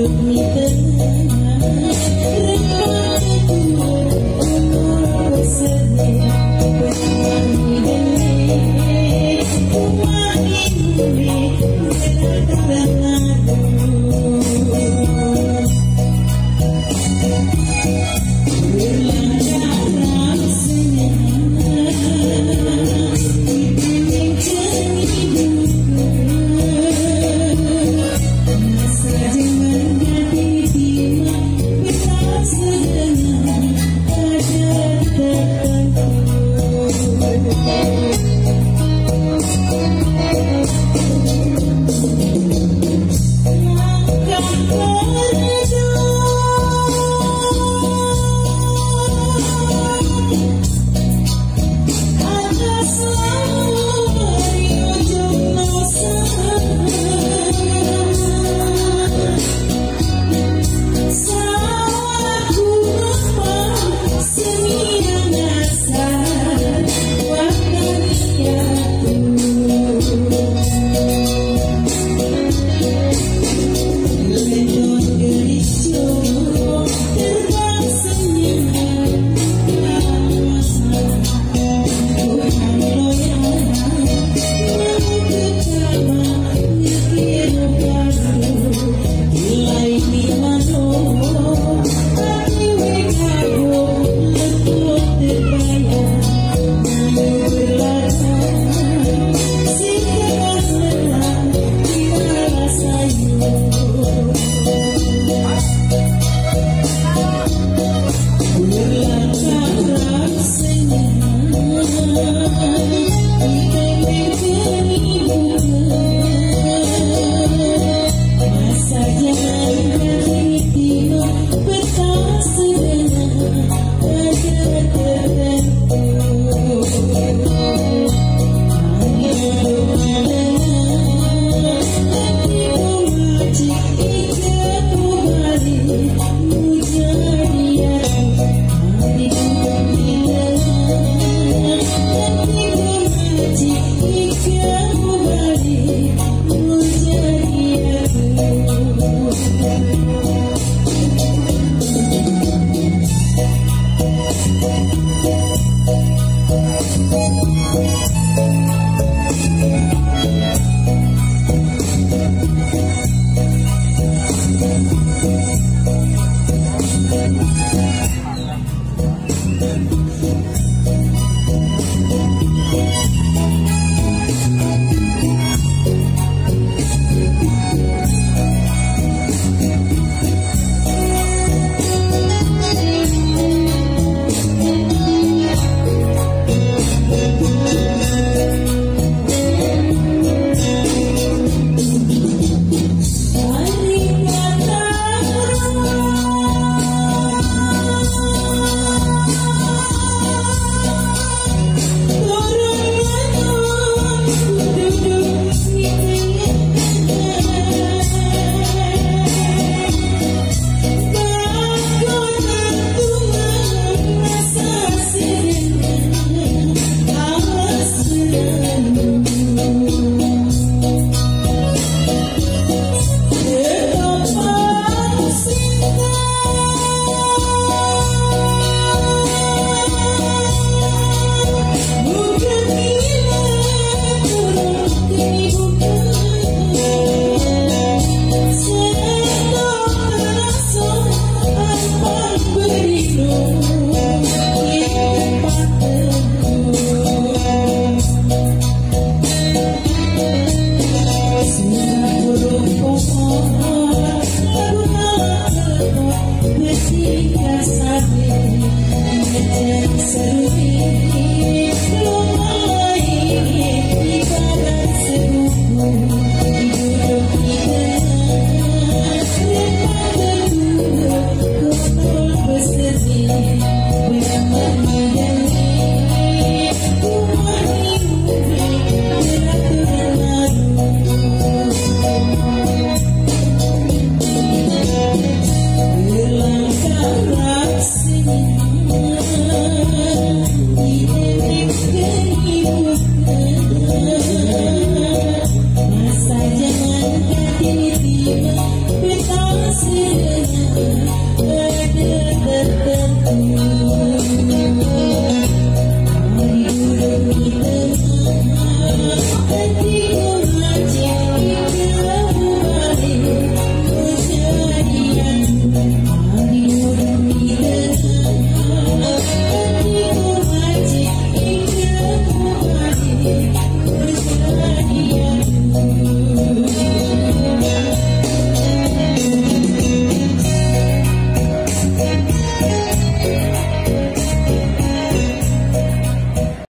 được mình tên love.